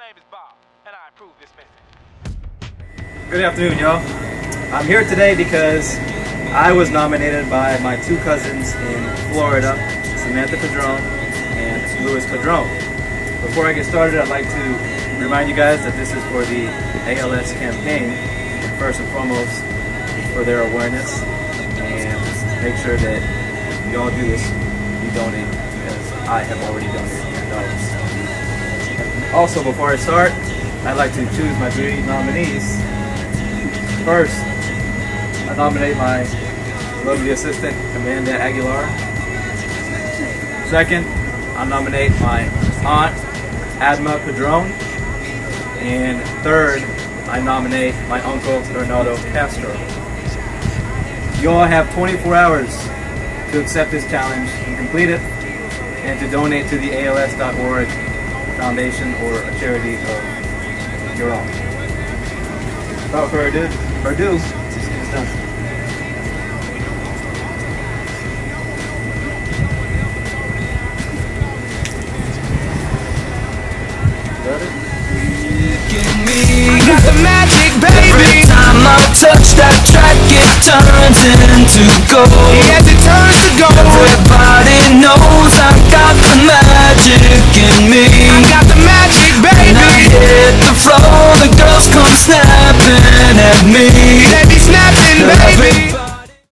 name is Bob, and I approve this message. Good afternoon, y'all. I'm here today because I was nominated by my two cousins in Florida, Samantha Padron and Louis Padron. Before I get started, I'd like to remind you guys that this is for the ALS campaign, first and foremost, for their awareness, and make sure that you all do this, you donate, because I have already donated $10. Also, before I start, I'd like to choose my three nominees. First, I nominate my lovely assistant, Amanda Aguilar. Second, I nominate my aunt, Adma Padron. And third, I nominate my uncle, Bernardo Castro. You all have 24 hours to accept this challenge and complete it, and to donate to the ALS.org foundation or a charity of your own. Without further ado, further ado it's done. I got the magic, baby. Every time I touch that track, it turns into gold. Yes, it turns to gold. Everybody knows I got the magic. dancing at me.